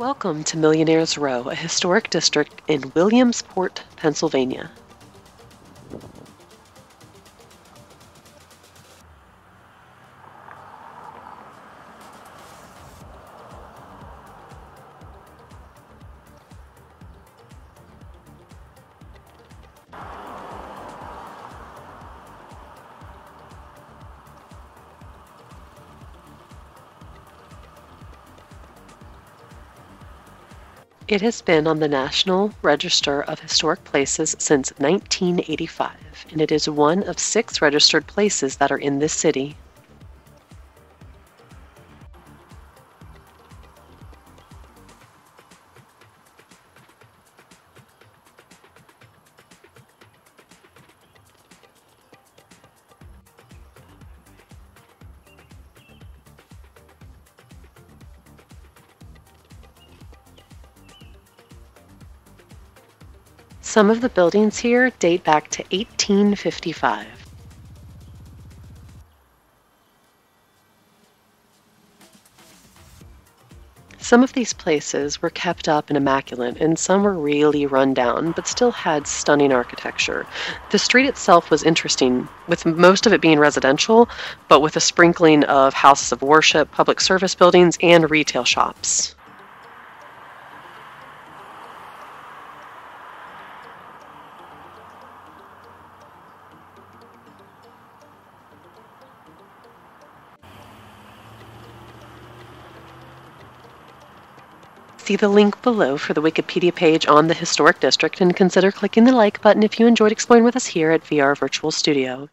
Welcome to Millionaires Row, a historic district in Williamsport, Pennsylvania. It has been on the National Register of Historic Places since 1985, and it is one of six registered places that are in this city. Some of the buildings here date back to 1855. Some of these places were kept up and immaculate, and some were really run down, but still had stunning architecture. The street itself was interesting, with most of it being residential, but with a sprinkling of houses of worship, public service buildings, and retail shops. See the link below for the Wikipedia page on the Historic District and consider clicking the like button if you enjoyed exploring with us here at VR Virtual Studio.